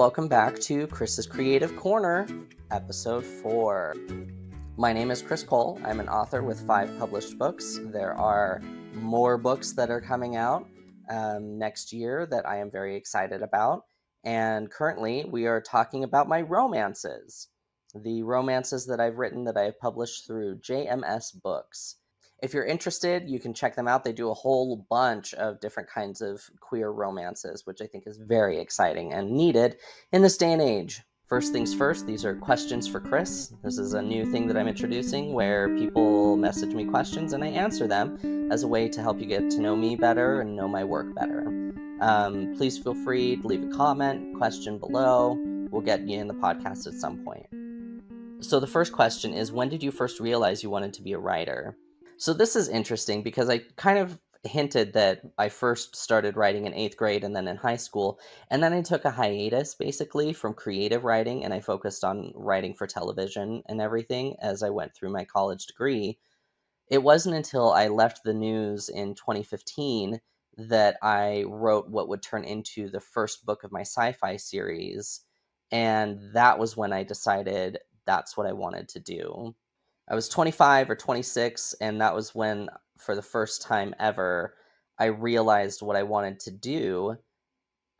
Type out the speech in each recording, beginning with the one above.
welcome back to Chris's Creative Corner, episode 4. My name is Chris Cole. I'm an author with five published books. There are more books that are coming out um, next year that I am very excited about. And currently, we are talking about my romances, the romances that I've written that I have published through JMS Books. If you're interested, you can check them out. They do a whole bunch of different kinds of queer romances, which I think is very exciting and needed in this day and age. First things first, these are questions for Chris. This is a new thing that I'm introducing where people message me questions and I answer them as a way to help you get to know me better and know my work better. Um, please feel free to leave a comment, question below. We'll get you in the podcast at some point. So, the first question is When did you first realize you wanted to be a writer? So this is interesting because I kind of hinted that I first started writing in eighth grade and then in high school. And then I took a hiatus basically from creative writing and I focused on writing for television and everything as I went through my college degree. It wasn't until I left the news in 2015 that I wrote what would turn into the first book of my sci fi series. And that was when I decided that's what I wanted to do. I was 25 or 26, and that was when, for the first time ever, I realized what I wanted to do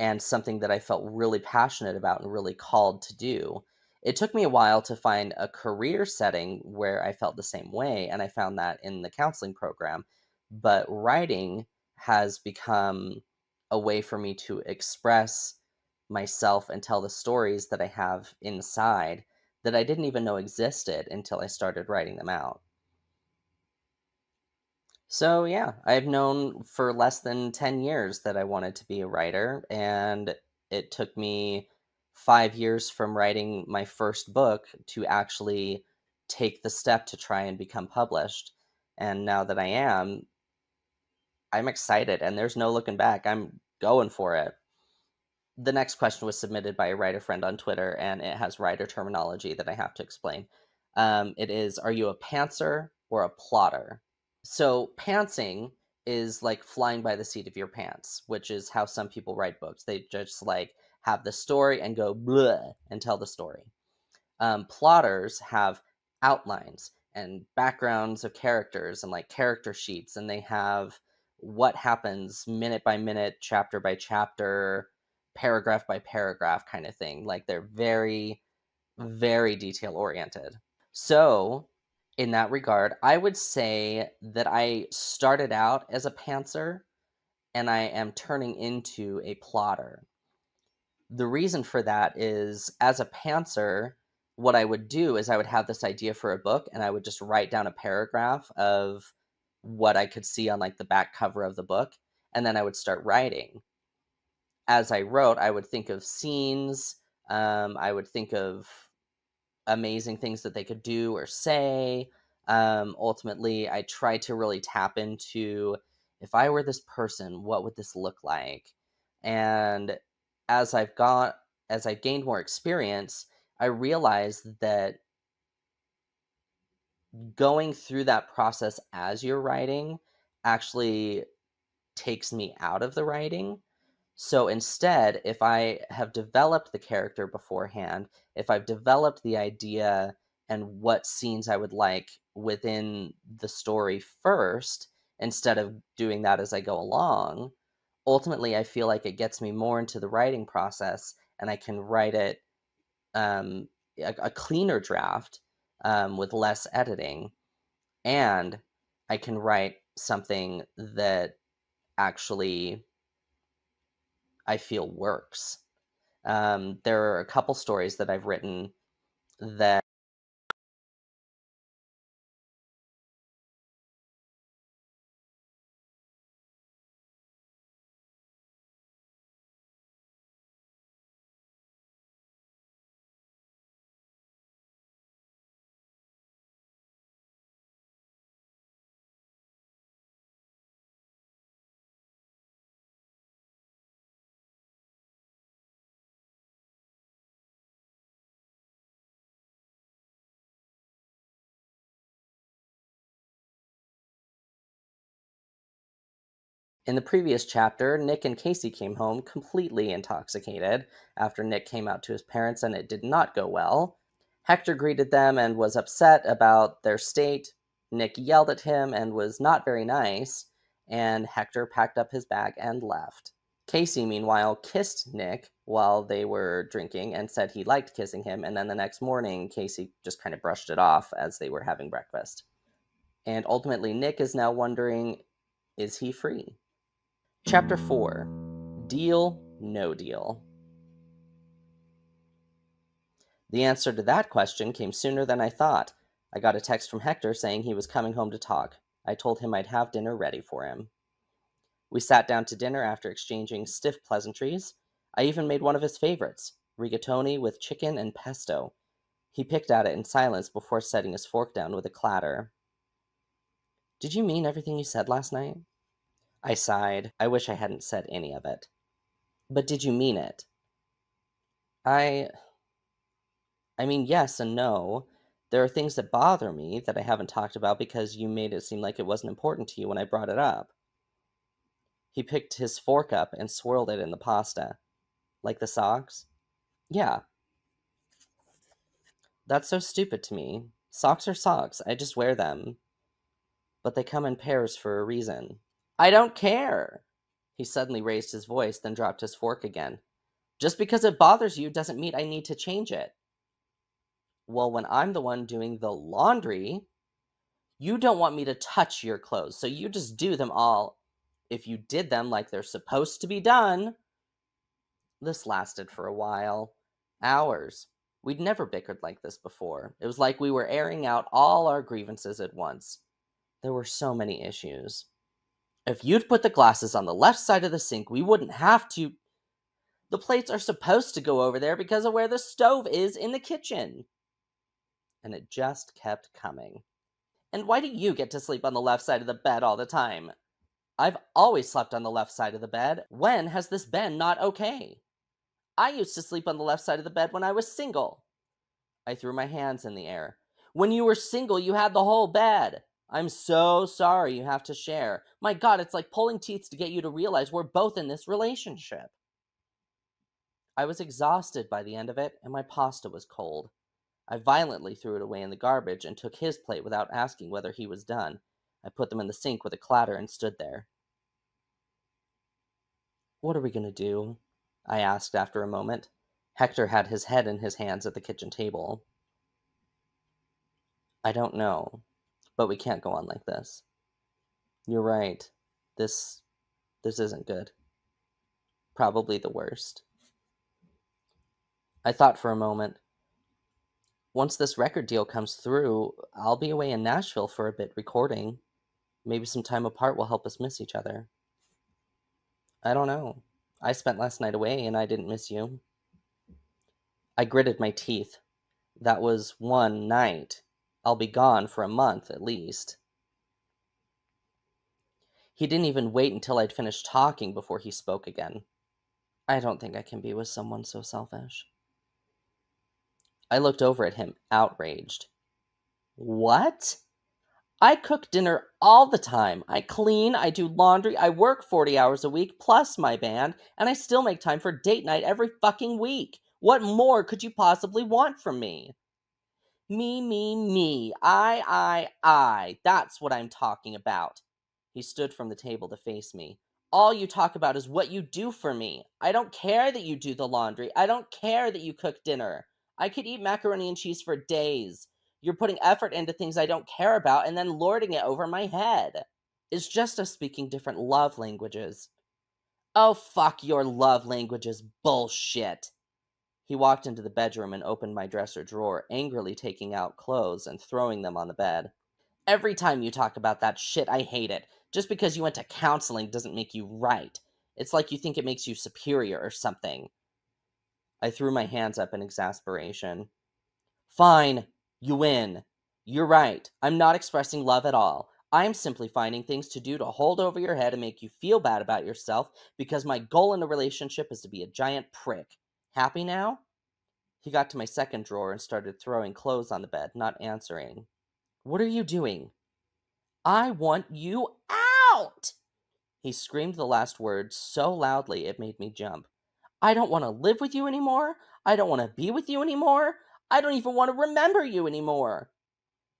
and something that I felt really passionate about and really called to do. It took me a while to find a career setting where I felt the same way, and I found that in the counseling program. But writing has become a way for me to express myself and tell the stories that I have inside that I didn't even know existed until I started writing them out. So, yeah, I've known for less than 10 years that I wanted to be a writer, and it took me five years from writing my first book to actually take the step to try and become published. And now that I am, I'm excited, and there's no looking back. I'm going for it the next question was submitted by a writer friend on Twitter, and it has writer terminology that I have to explain. Um, it is Are you a pantser or a plotter? So, pantsing is like flying by the seat of your pants, which is how some people write books. They just like have the story and go blah and tell the story. Um, plotters have outlines and backgrounds of characters and like character sheets, and they have what happens minute by minute, chapter by chapter, paragraph by paragraph kind of thing. Like they're very, very detail oriented. So, in that regard, I would say that I started out as a pantser and I am turning into a plotter. The reason for that is as a pantser, what I would do is I would have this idea for a book and I would just write down a paragraph of what I could see on like the back cover of the book and then I would start writing as I wrote, I would think of scenes. Um, I would think of amazing things that they could do or say. Um, ultimately, I try to really tap into if I were this person, what would this look like? And as I've got, as I've gained more experience, I realized that going through that process as you're writing actually takes me out of the writing so instead, if I have developed the character beforehand, if I've developed the idea and what scenes I would like within the story first, instead of doing that as I go along, ultimately I feel like it gets me more into the writing process and I can write it um, a, a, cleaner draft um, with less editing. And I can write something that actually I feel works. Um, there are a couple stories that I've written that In the previous chapter, Nick and Casey came home completely intoxicated after Nick came out to his parents and it did not go well. Hector greeted them and was upset about their state. Nick yelled at him and was not very nice, and Hector packed up his bag and left. Casey, meanwhile, kissed Nick while they were drinking and said he liked kissing him, and then the next morning, Casey just kind of brushed it off as they were having breakfast. And ultimately, Nick is now wondering is he free? Chapter 4 Deal, No Deal. The answer to that question came sooner than I thought. I got a text from Hector saying he was coming home to talk. I told him I'd have dinner ready for him. We sat down to dinner after exchanging stiff pleasantries. I even made one of his favorites rigatoni with chicken and pesto. He picked at it in silence before setting his fork down with a clatter. Did you mean everything you said last night? I sighed. I wish I hadn't said any of it. But did you mean it? I. I mean, yes and no. There are things that bother me that I haven't talked about because you made it seem like it wasn't important to you when I brought it up. He picked his fork up and swirled it in the pasta. Like the socks? Yeah. That's so stupid to me. Socks are socks. I just wear them. But they come in pairs for a reason. I don't care. He suddenly raised his voice, then dropped his fork again. Just because it bothers you doesn't mean I need to change it. Well, when I'm the one doing the laundry, you don't want me to touch your clothes, so you just do them all if you did them like they're supposed to be done. This lasted for a while. Hours. We'd never bickered like this before. It was like we were airing out all our grievances at once. There were so many issues. If you'd put the glasses on the left side of the sink, we wouldn't have to. The plates are supposed to go over there because of where the stove is in the kitchen. And it just kept coming. And why do you get to sleep on the left side of the bed all the time? I've always slept on the left side of the bed. When has this been not okay? I used to sleep on the left side of the bed when I was single. I threw my hands in the air. When you were single, you had the whole bed. I'm so sorry you have to share. My god, it's like pulling teeth to get you to realize we're both in this relationship. I was exhausted by the end of it, and my pasta was cold. I violently threw it away in the garbage and took his plate without asking whether he was done. I put them in the sink with a clatter and stood there. What are we going to do? I asked after a moment. Hector had his head in his hands at the kitchen table. I don't know. But we can't go on like this. You're right. This this isn't good. Probably the worst. I thought for a moment. Once this record deal comes through, I'll be away in Nashville for a bit recording. Maybe some time apart will help us miss each other. I don't know. I spent last night away and I didn't miss you. I gritted my teeth. That was one night I'll be gone for a month at least. He didn't even wait until I'd finished talking before he spoke again. I don't think I can be with someone so selfish. I looked over at him, outraged. What? I cook dinner all the time. I clean, I do laundry, I work 40 hours a week plus my band, and I still make time for date night every fucking week. What more could you possibly want from me? Me, me, me. I, I, I. That's what I'm talking about. He stood from the table to face me. All you talk about is what you do for me. I don't care that you do the laundry. I don't care that you cook dinner. I could eat macaroni and cheese for days. You're putting effort into things I don't care about and then lording it over my head. It's just us speaking different love languages. Oh, fuck your love languages bullshit. He walked into the bedroom and opened my dresser drawer, angrily taking out clothes and throwing them on the bed. Every time you talk about that shit, I hate it. Just because you went to counseling doesn't make you right. It's like you think it makes you superior or something. I threw my hands up in exasperation. Fine, you win. You're right. I'm not expressing love at all. I'm simply finding things to do to hold over your head and make you feel bad about yourself because my goal in a relationship is to be a giant prick. Happy now? He got to my second drawer and started throwing clothes on the bed, not answering. What are you doing? I want you out! He screamed the last words so loudly it made me jump. I don't want to live with you anymore. I don't want to be with you anymore. I don't even want to remember you anymore.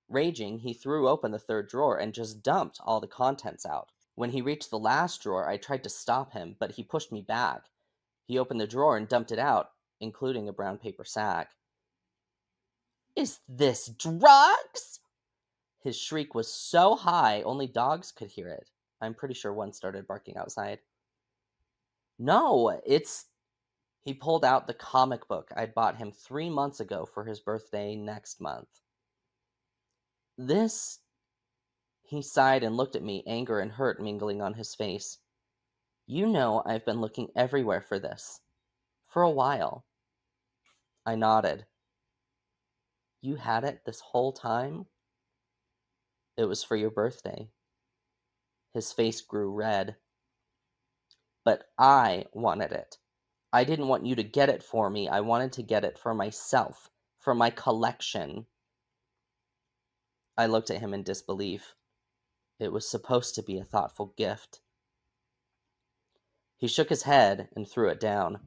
Raging, he threw open the third drawer and just dumped all the contents out. When he reached the last drawer, I tried to stop him, but he pushed me back. He opened the drawer and dumped it out, including a brown paper sack. Is this drugs? His shriek was so high, only dogs could hear it. I'm pretty sure one started barking outside. No, it's. He pulled out the comic book I'd bought him three months ago for his birthday next month. This. He sighed and looked at me, anger and hurt mingling on his face. You know I've been looking everywhere for this. For a while. I nodded. You had it this whole time? It was for your birthday. His face grew red. But I wanted it. I didn't want you to get it for me. I wanted to get it for myself, for my collection. I looked at him in disbelief. It was supposed to be a thoughtful gift. He shook his head and threw it down.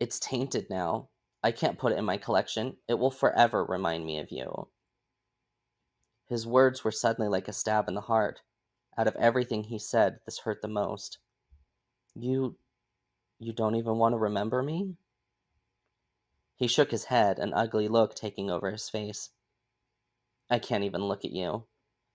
It's tainted now. I can't put it in my collection. It will forever remind me of you. His words were suddenly like a stab in the heart. Out of everything he said, this hurt the most. You. you don't even want to remember me? He shook his head, an ugly look taking over his face. I can't even look at you.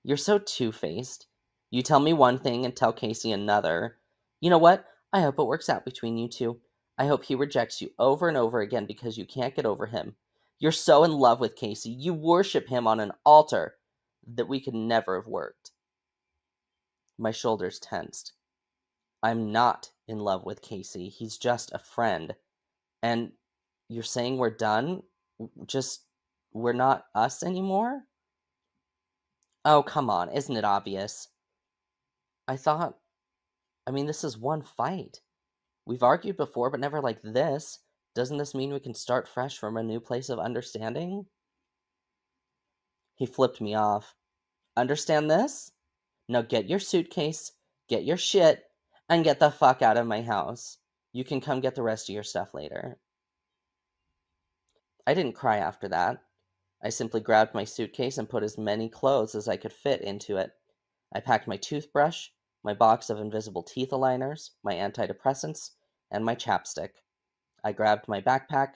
You're so two faced. You tell me one thing and tell Casey another. You know what? I hope it works out between you two. I hope he rejects you over and over again because you can't get over him. You're so in love with Casey. You worship him on an altar that we could never have worked. My shoulders tensed. I'm not in love with Casey. He's just a friend. And you're saying we're done? Just we're not us anymore? Oh, come on, isn't it obvious? I thought. I mean, this is one fight. We've argued before, but never like this. Doesn't this mean we can start fresh from a new place of understanding? He flipped me off. Understand this? Now get your suitcase, get your shit, and get the fuck out of my house. You can come get the rest of your stuff later. I didn't cry after that. I simply grabbed my suitcase and put as many clothes as I could fit into it. I packed my toothbrush, my box of invisible teeth aligners, my antidepressants, and my chapstick. I grabbed my backpack,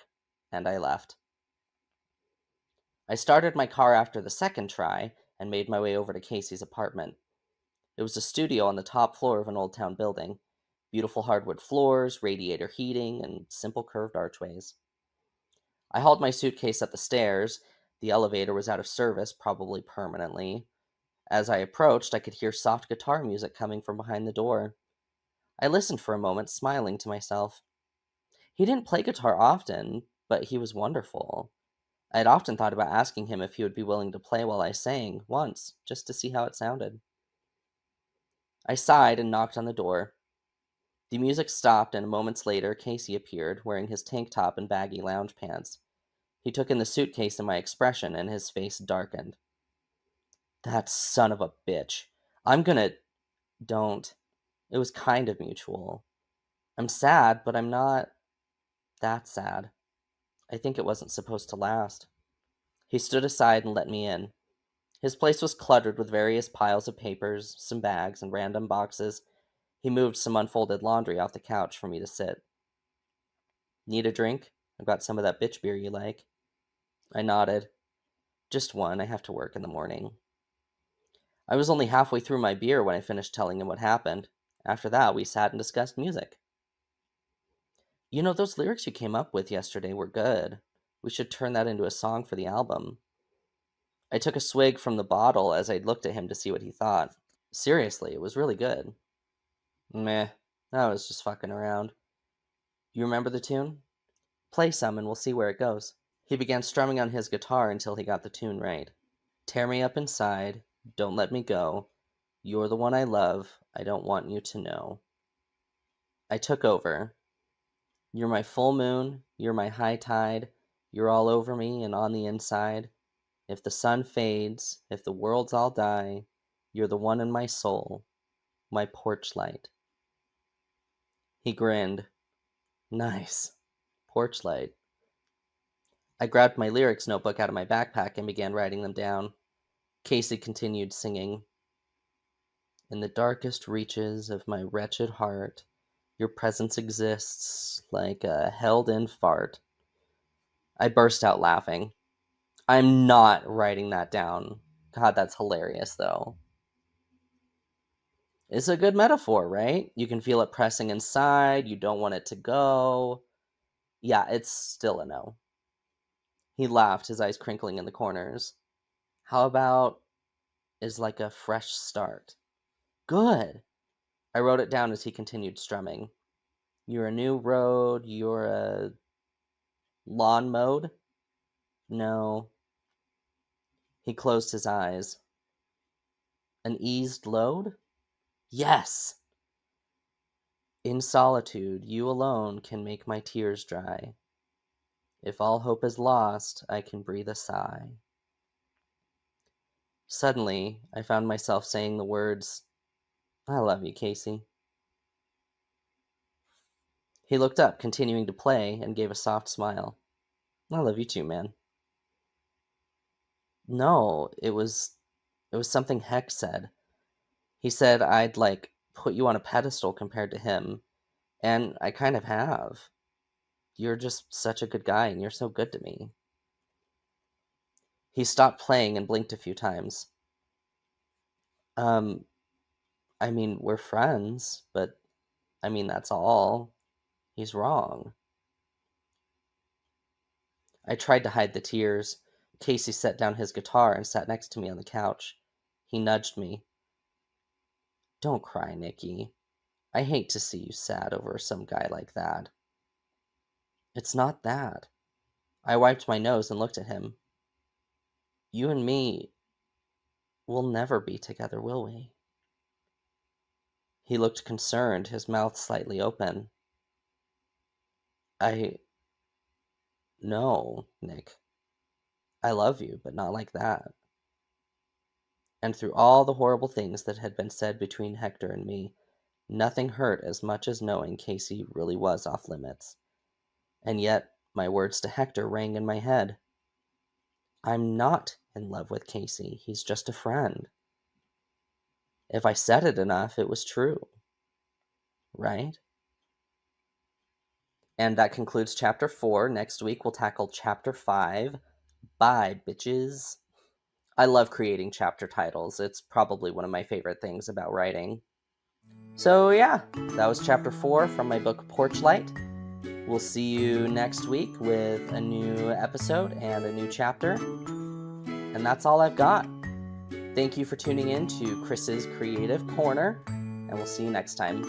and I left. I started my car after the second try and made my way over to Casey's apartment. It was a studio on the top floor of an old town building. Beautiful hardwood floors, radiator heating, and simple curved archways. I hauled my suitcase up the stairs the elevator was out of service, probably permanently. As I approached, I could hear soft guitar music coming from behind the door. I listened for a moment, smiling to myself. He didn't play guitar often, but he was wonderful. I had often thought about asking him if he would be willing to play while I sang, once, just to see how it sounded. I sighed and knocked on the door. The music stopped, and moments later, Casey appeared, wearing his tank top and baggy lounge pants. He took in the suitcase and my expression, and his face darkened. That son of a bitch. I'm gonna. Don't. It was kind of mutual. I'm sad, but I'm not that sad. I think it wasn't supposed to last. He stood aside and let me in. His place was cluttered with various piles of papers, some bags, and random boxes. He moved some unfolded laundry off the couch for me to sit. Need a drink? I've got some of that bitch beer you like. I nodded. Just one, I have to work in the morning. I was only halfway through my beer when I finished telling him what happened. After that, we sat and discussed music. You know, those lyrics you came up with yesterday were good. We should turn that into a song for the album. I took a swig from the bottle as I looked at him to see what he thought. Seriously, it was really good. Meh, I was just fucking around. You remember the tune? Play some and we'll see where it goes. He began strumming on his guitar until he got the tune right. Tear me up inside, don't let me go. You're the one I love, I don't want you to know. I took over. You're my full moon, you're my high tide, you're all over me and on the inside. If the sun fades, if the worlds all die, you're the one in my soul. My porch light. He grinned. Nice. Porch light. I grabbed my lyrics notebook out of my backpack and began writing them down. Casey continued singing. In the darkest reaches of my wretched heart, your presence exists like a held in fart. I burst out laughing. I'm not writing that down. God, that's hilarious, though. It's a good metaphor, right? You can feel it pressing inside. You don't want it to go. Yeah, it's still a no. He laughed, his eyes crinkling in the corners. How about is like a fresh start? Good. I wrote it down as he continued strumming. You're a new road, you're a lawn mode? No. He closed his eyes. An eased load? Yes! In solitude, you alone can make my tears dry. If all hope is lost, I can breathe a sigh. Suddenly, I found myself saying the words, I love you, Casey. He looked up, continuing to play, and gave a soft smile. I love you too, man. No, it was it was something Heck said. He said I'd like put you on a pedestal compared to him, and I kind of have you're just such a good guy and you're so good to me. He stopped playing and blinked a few times. Um, I mean, we're friends, but I mean, that's all. He's wrong. I tried to hide the tears. Casey set down his guitar and sat next to me on the couch. He nudged me. Don't cry, Nikki. I hate to see you sad over some guy like that. It's not that. I wiped my nose and looked at him. You and me will never be together, will we? He looked concerned, his mouth slightly open. I. No, Nick. I love you, but not like that. And through all the horrible things that had been said between Hector and me, nothing hurt as much as knowing Casey really was off limits and yet my words to Hector rang in my head. I'm not in love with Casey, he's just a friend. If I said it enough, it was true. Right? And that concludes chapter four. Next week, we'll tackle chapter five. Bye, bitches. I love creating chapter titles. It's probably one of my favorite things about writing. So, yeah, that was chapter four from my book Porch Light. We'll see you next week with a new episode and a new chapter. And that's all I've got. Thank you for tuning in to Chris's Creative Corner, and we'll see you next time.